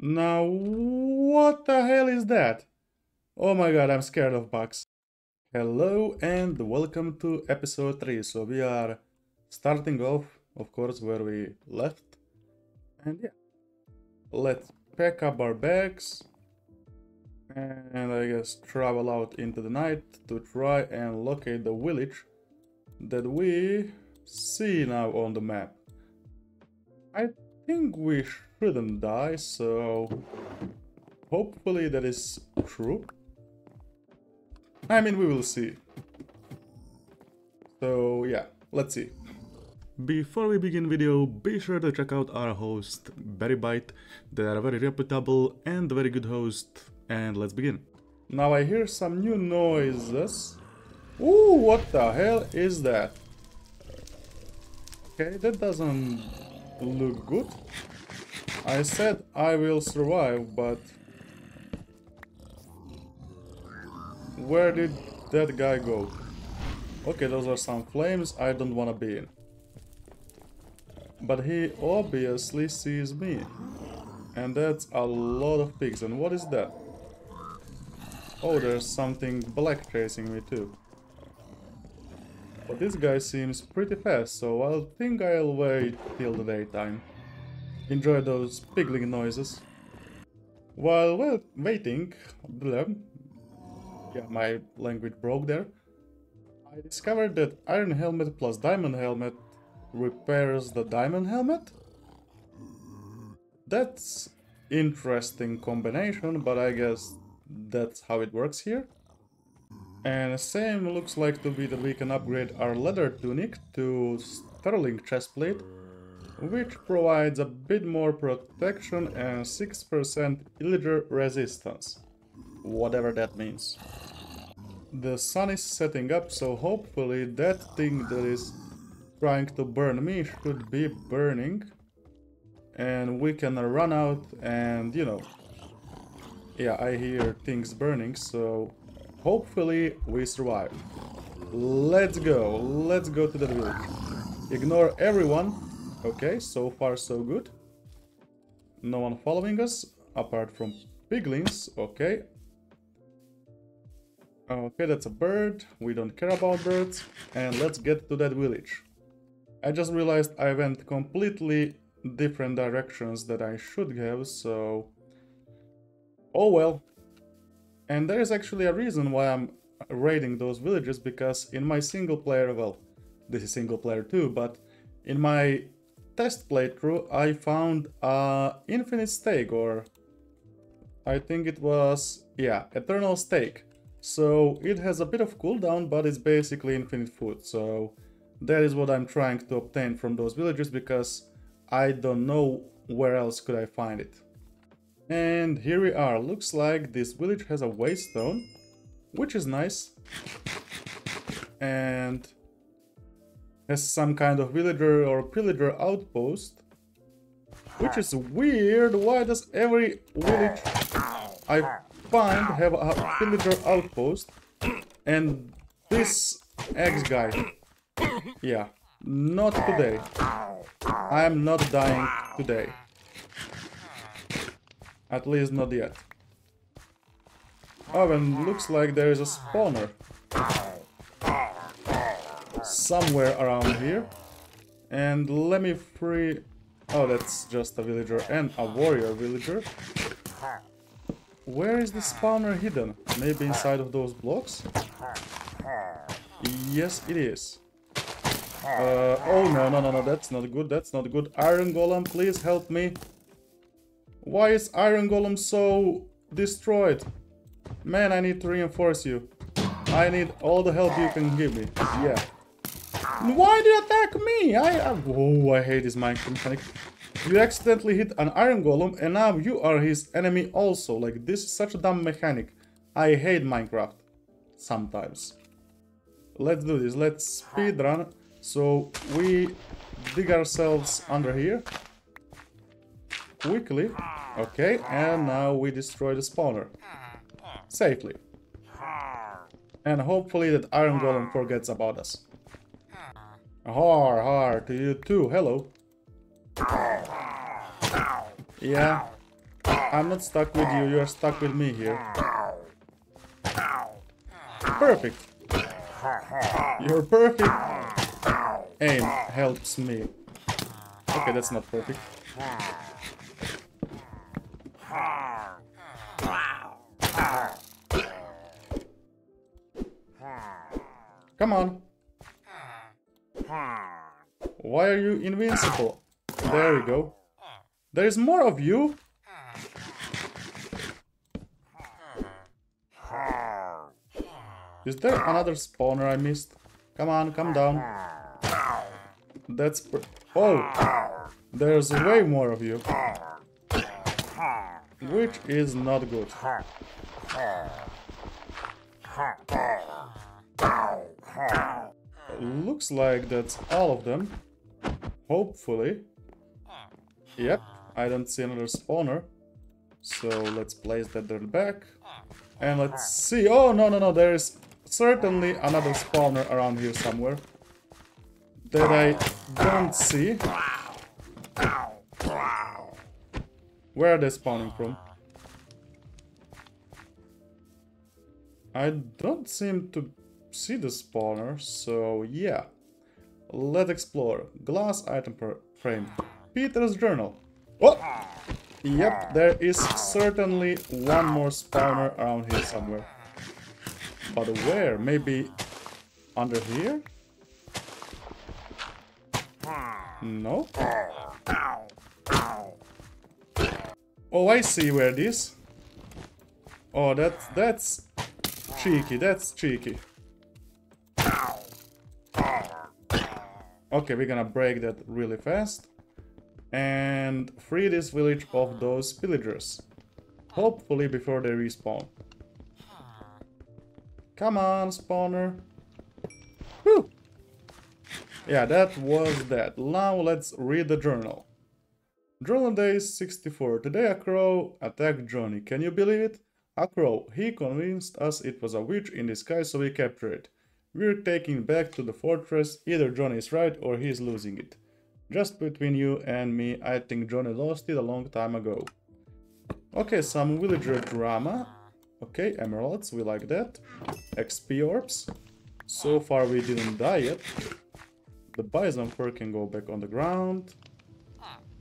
Now, what the hell is that? Oh my god, I'm scared of bugs. Hello and welcome to episode 3. So we are starting off, of course, where we left. And yeah, let's pack up our bags and I guess travel out into the night to try and locate the village that we see now on the map. I think we shouldn't die, so hopefully that is true. I mean, we will see. So yeah, let's see. Before we begin video, be sure to check out our host, Berrybyte. They are very reputable and very good host, and let's begin. Now I hear some new noises. Ooh, what the hell is that? Okay, that doesn't look good. I said I will survive, but... Where did that guy go? Okay, those are some flames I don't wanna be in. But he obviously sees me. And that's a lot of pigs. And what is that? Oh, there's something black chasing me too. But this guy seems pretty fast, so I think I'll wait till the daytime. Enjoy those piggling noises. While well, waiting, blah, yeah, my language broke there. I discovered that iron helmet plus diamond helmet repairs the diamond helmet. That's interesting combination, but I guess that's how it works here. And the same looks like to be that we can upgrade our leather tunic to sterling chestplate, which provides a bit more protection and 6% illager resistance, whatever that means. The sun is setting up, so hopefully that thing that is trying to burn me should be burning. And we can run out and, you know... Yeah, I hear things burning, so hopefully we survive. Let's go, let's go to the village. Ignore everyone. Okay, so far so good. No one following us, apart from piglins, okay. Okay, that's a bird, we don't care about birds, and let's get to that village. I just realized I went completely different directions that I should have, so... Oh well. And there is actually a reason why I'm raiding those villages, because in my single player, well, this is single player too, but in my test playthrough I found a infinite steak, or I think it was, yeah, eternal steak. So it has a bit of cooldown, but it's basically infinite food, so that is what I'm trying to obtain from those villages because I don't know where else could I find it. And here we are, looks like this village has a waystone, which is nice. And has some kind of villager or pillager outpost. Which is weird, why does every village I find have a pillager outpost? And this X guy yeah, not today. I am not dying today. At least not yet. Oh, and looks like there is a spawner. Somewhere around here. And let me free... Oh, that's just a villager and a warrior villager. Where is the spawner hidden? Maybe inside of those blocks? Yes, it is. Uh, oh, no, no, no, no, that's not good, that's not good. Iron Golem, please help me. Why is Iron Golem so destroyed? Man, I need to reinforce you. I need all the help you can give me. Yeah. Why did you attack me? I, I oh, I hate this Minecraft mechanic. You accidentally hit an Iron Golem and now you are his enemy also. Like, this is such a dumb mechanic. I hate Minecraft. Sometimes. Let's do this. Let's speedrun. So we dig ourselves under here. Quickly. Okay, and now we destroy the spawner. Safely. And hopefully that Iron Golem forgets about us. Har, har, to you too, hello. Yeah. I'm not stuck with you, you're stuck with me here. Perfect. You're perfect. Aim helps me. Okay, that's not perfect. Come on. Why are you invincible? There we go. There is more of you. Is there another spawner I missed? Come on, come down. That's... Oh! There's way more of you. Which is not good. Looks like that's all of them. Hopefully. Yep, I don't see another spawner. So let's place that there back. And let's see. Oh, no, no, no, there is certainly another spawner around here somewhere. That I don't see. Where are they spawning from? I don't seem to see the spawner, so yeah. Let's explore. Glass item frame. Peter's journal. Oh! Yep, there is certainly one more spawner around here somewhere. But where? Maybe under here? No? Oh, I see where it is. Oh, that's, that's cheeky, that's cheeky. Okay, we're gonna break that really fast. And free this village of those pillagers. Hopefully before they respawn. Come on, spawner. Whew. Yeah, that was that. Now let's read the journal. Journal day 64. Today a crow attacked Johnny. Can you believe it? A crow. He convinced us it was a witch in disguise so we captured it. We're taking back to the fortress. Either Johnny is right or he's losing it. Just between you and me, I think Johnny lost it a long time ago. Okay, some villager drama. Okay, emeralds, we like that. XP orbs. So far we didn't die yet. The bison fur can go back on the ground.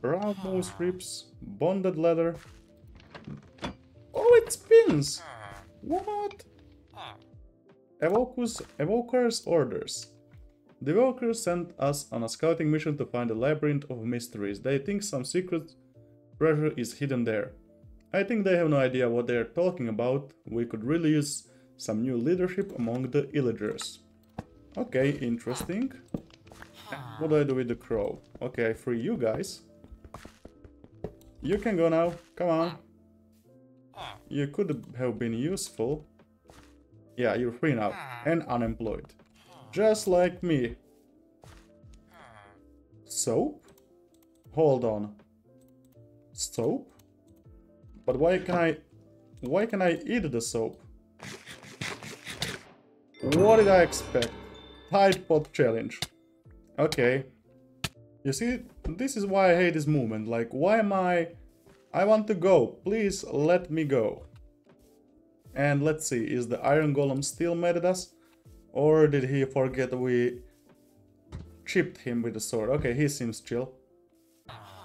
Round nose ribs. Bonded leather. Oh, it spins! What? Evoker's, Evoker's orders. The Evokers sent us on a scouting mission to find a labyrinth of mysteries. They think some secret treasure is hidden there. I think they have no idea what they are talking about. We could really use some new leadership among the villagers. Okay, interesting. What do I do with the crow? Okay, I free you guys. You can go now, come on. You could have been useful. Yeah, you're free now, hmm. and unemployed. Just like me. Soap? Hold on. Soap? But why can I... Why can I eat the soap? What did I expect? Tide Pod Challenge. Okay. You see, this is why I hate this movement. Like, why am I... I want to go. Please let me go. And let's see, is the Iron Golem still mad at us? Or did he forget we chipped him with the sword? Okay, he seems chill.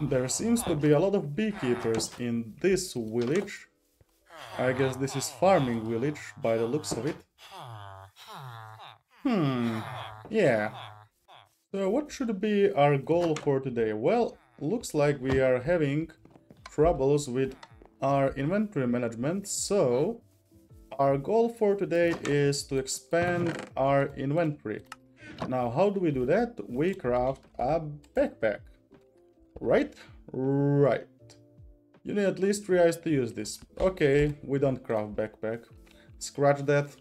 There seems to be a lot of beekeepers in this village. I guess this is farming village by the looks of it. Hmm, yeah. So what should be our goal for today? Well, looks like we are having troubles with our inventory management, so our goal for today is to expand our inventory. Now, how do we do that? We craft a backpack. Right? Right. You need at least 3 eyes to use this. Okay, we don't craft backpack. Scratch that.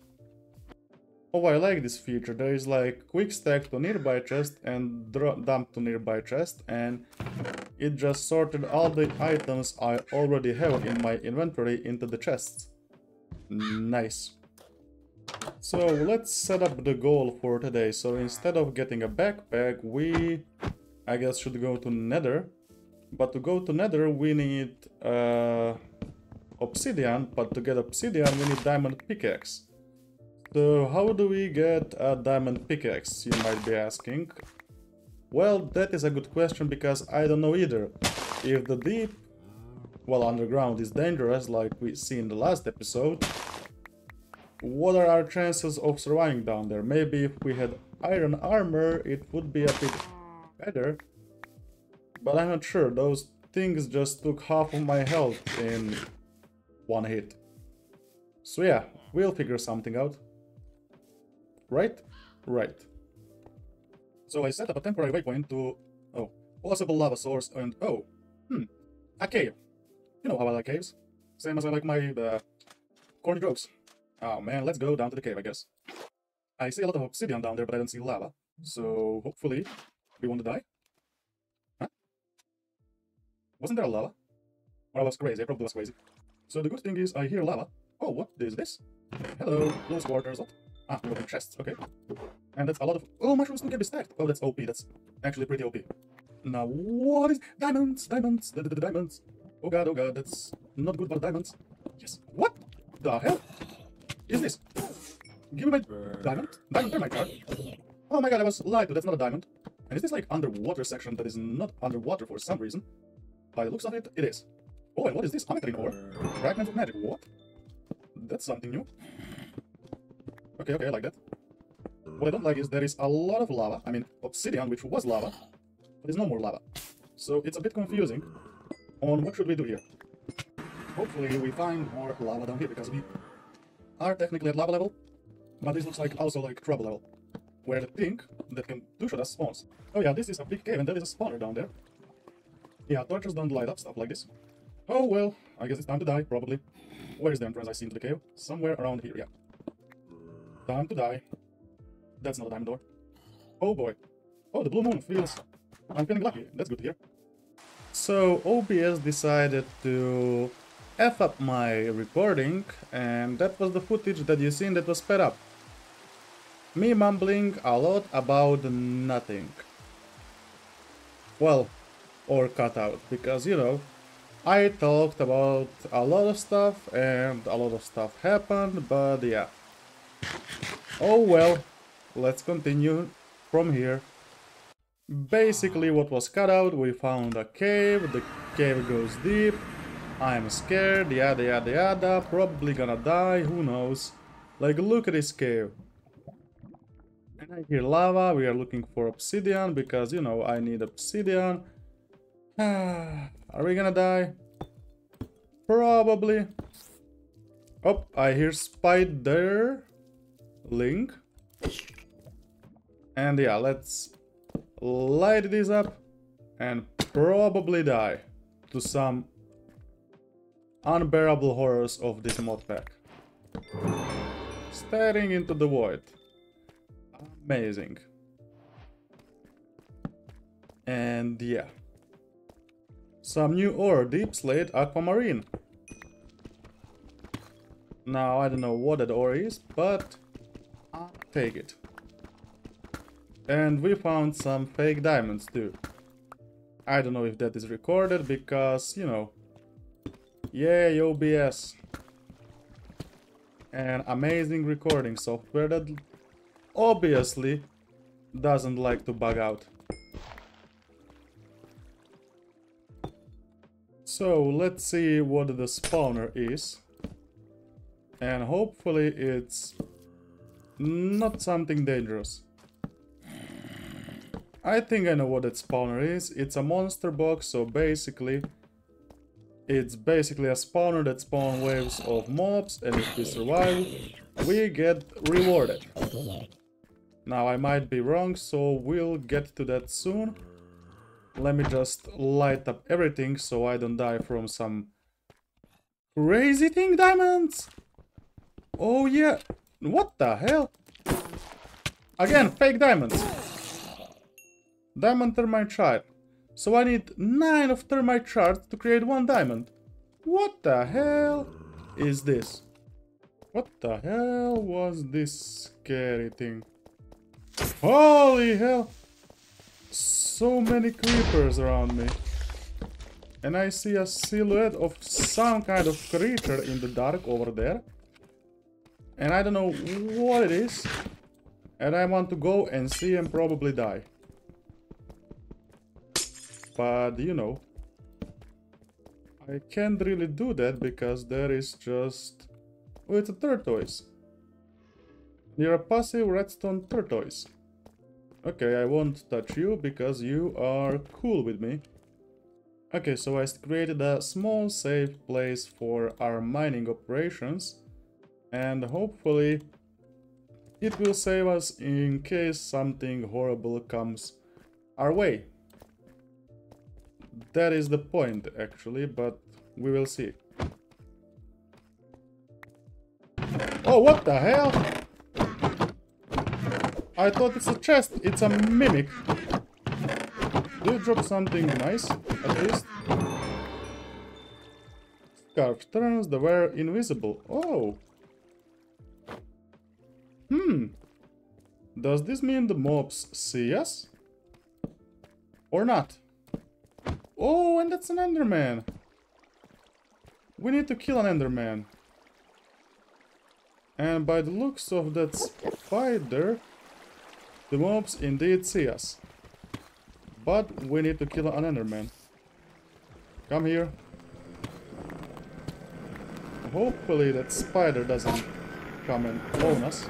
Oh, I like this feature. There is like quick stack to nearby chest and dump to nearby chest and it just sorted all the items I already have in my inventory into the chests. Nice. So let's set up the goal for today. So instead of getting a backpack, we, I guess, should go to Nether. But to go to Nether, we need uh, obsidian, but to get obsidian we need diamond pickaxe. So how do we get a diamond pickaxe, you might be asking? Well, that is a good question because I don't know either. If the deep, well, underground is dangerous, like we see in the last episode, what are our chances of surviving down there? Maybe if we had iron armor, it would be a bit better. But I'm not sure, those things just took half of my health in one hit. So yeah, we'll figure something out. Right? Right. So I set up a temporary waypoint to... Oh, possible lava source and... Oh, hmm, a cave. You know how I like caves. Same as I like my uh, corny jokes. Oh man, let's go down to the cave, I guess. I see a lot of obsidian down there, but I don't see lava. So hopefully we won't die. Huh? Wasn't there a lava? Or I was crazy, I probably was crazy. So the good thing is I hear lava. Oh, what is this? Hello, close quarters. What? Ah, we open chests, okay. And that's a lot of... Oh, mushrooms can be stacked. Oh, that's OP, that's actually pretty OP. Now, what is... Diamonds, diamonds, the, the, the diamonds. Oh god, oh god, that's not good for diamonds. Yes. What the hell? is this? Give me my diamond? Diamond oh termite card? Oh my god, I was lied to, that's not a diamond. And is this like underwater section that is not underwater for some reason? By the looks of it, it is. Oh, and what is this? Ametrine ore? Fragment of magic, what? That's something new. Okay, okay, I like that. What I don't like is there is a lot of lava, I mean obsidian, which was lava, but there's no more lava. So it's a bit confusing on what should we do here. Hopefully we find more lava down here, because we are technically at lava level, but this looks like also like trouble level, where the thing that can do shot us spawns. Oh yeah, this is a big cave and there is a spawner down there. Yeah, torches don't light up stuff like this. Oh well, I guess it's time to die, probably. Where is the entrance I see into the cave? Somewhere around here, yeah. Time to die. That's not a diamond door. Oh boy. Oh, the blue moon feels... I'm feeling lucky. That's good to hear. So, OBS decided to F up my recording, and that was the footage that you seen that was sped up. Me mumbling a lot about nothing. Well, or cut out, because, you know, I talked about a lot of stuff, and a lot of stuff happened, but yeah. Oh well, let's continue from here. Basically what was cut out, we found a cave, the cave goes deep, I'm scared, yada yada yada, probably gonna die, who knows. Like, look at this cave. And I hear lava, we are looking for obsidian, because, you know, I need obsidian. are we gonna die? Probably. Oh, I hear spider. Link. And yeah, let's light this up and probably die to some unbearable horrors of this mod pack. Staring into the void. Amazing. And yeah. Some new ore, deepslate aquamarine. Now, I don't know what that ore is, but I'll take it. And we found some fake diamonds too. I don't know if that is recorded because, you know, Yay, OBS. An amazing recording software that obviously doesn't like to bug out. So let's see what the spawner is. And hopefully it's not something dangerous. I think I know what that spawner is. It's a monster box, so basically it's basically a spawner that spawns waves of mobs and if we survive, we get rewarded. Now I might be wrong, so we'll get to that soon. Let me just light up everything so I don't die from some crazy thing diamonds. Oh yeah, what the hell? Again, fake diamonds. Diamond termite shard. So I need 9 of termite shards to create 1 diamond. What the hell is this? What the hell was this scary thing? Holy hell! So many creepers around me. and I see a silhouette of some kind of creature in the dark over there. And I don't know what it is. And I want to go and see and probably die. But, you know, I can't really do that because there is just... Oh, it's a tortoise. You're a passive redstone tortoise. Okay, I won't touch you because you are cool with me. Okay, so I created a small safe place for our mining operations and hopefully it will save us in case something horrible comes our way. That is the point actually, but we will see. Oh, what the hell? I thought it's a chest, it's a mimic. Do you drop something nice, at least? Scarf turns the wearer invisible. Oh! Hmm. Does this mean the mobs see us? Or not? Oh, and that's an Enderman. We need to kill an Enderman. And by the looks of that spider, the mobs indeed see us. But we need to kill an Enderman. Come here. Hopefully that spider doesn't come and own us.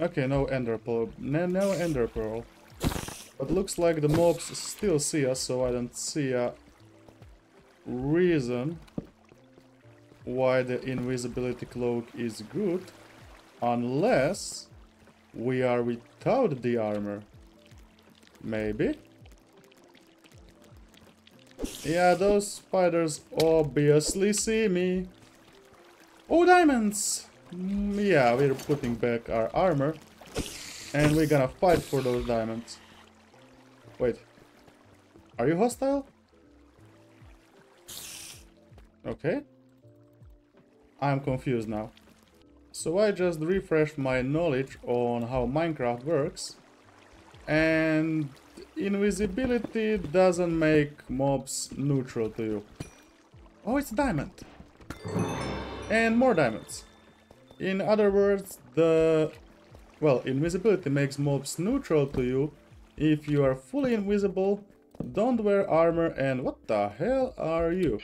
Okay, no ender pearl. No, no ender pearl. But looks like the mobs still see us, so I don't see a reason why the invisibility cloak is good. Unless we are without the armor. Maybe? Yeah, those spiders obviously see me. Oh, diamonds! Mm, yeah, we're putting back our armor. And we're gonna fight for those diamonds. Wait. Are you hostile? Okay. I'm confused now. So I just refreshed my knowledge on how Minecraft works. And invisibility doesn't make mobs neutral to you. Oh, it's a diamond. And more diamonds. In other words, the... Well, invisibility makes mobs neutral to you. If you are fully invisible, don't wear armor and... What the hell are you?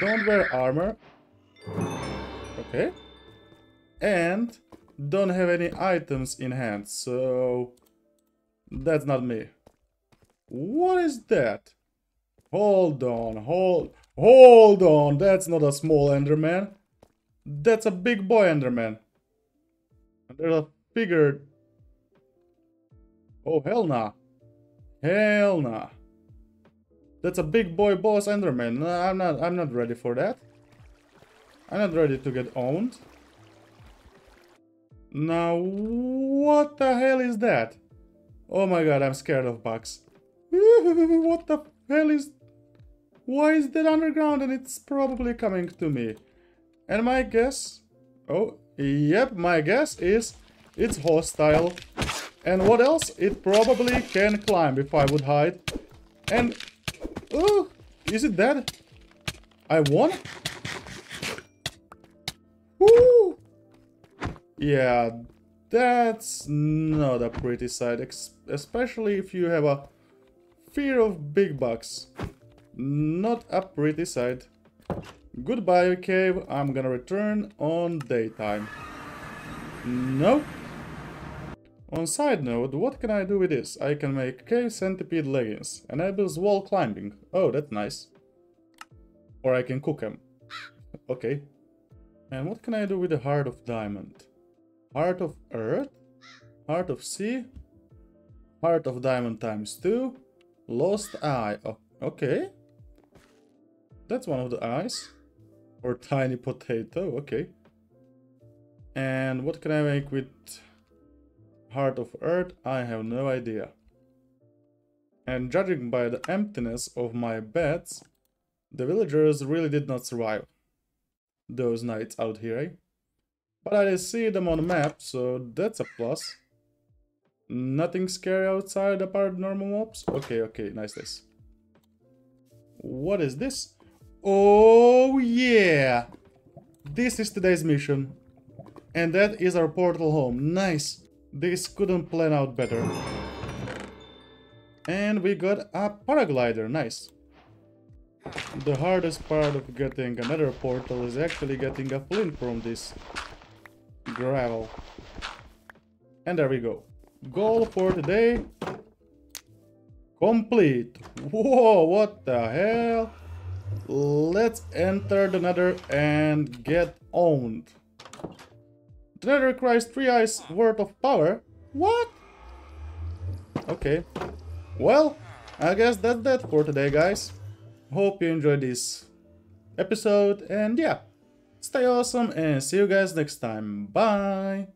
Don't wear armor. Okay. And don't have any items in hand, so... That's not me. What is that? Hold on, hold... Hold on, that's not a small Enderman. That's a big boy Enderman. And there's a bigger... Oh, hell nah. Hell nah. That's a big boy boss Enderman. No, I'm not, I'm not ready for that. I'm not ready to get owned. Now, what the hell is that? Oh my god, I'm scared of bugs. what the hell is... Why is that underground and it's probably coming to me? And my guess... Oh, yep, my guess is it's hostile. And what else? It probably can climb if I would hide. And... Oh, is it dead? I won? Woo! Yeah, that's not a pretty sight, especially if you have a fear of big bugs. Not a pretty sight. Goodbye, cave. I'm gonna return on daytime. No. On side note, what can I do with this? I can make cave centipede leggings. Enables wall climbing. Oh, that's nice. Or I can cook them. okay. And what can I do with the heart of diamond? Heart of earth? Heart of sea? Heart of diamond times two? Lost eye. Oh, okay. That's one of the eyes. Or tiny potato, okay. And what can I make with Heart of Earth? I have no idea. And judging by the emptiness of my beds, the villagers really did not survive those nights out here, eh? But I see them on the map, so that's a plus. Nothing scary outside apart normal mobs? Okay, okay, nice, nice. What is this? Oh! This is today's mission. And that is our portal home. Nice! This couldn't plan out better. And we got a paraglider. Nice. The hardest part of getting another portal is actually getting a flint from this gravel. And there we go. Goal for today. Complete. Whoa, what the hell? Let's enter the nether and get owned. The nether requires 3 eyes worth of power? What? Okay. Well, I guess that's that for today, guys. Hope you enjoyed this episode, and yeah, stay awesome and see you guys next time. Bye!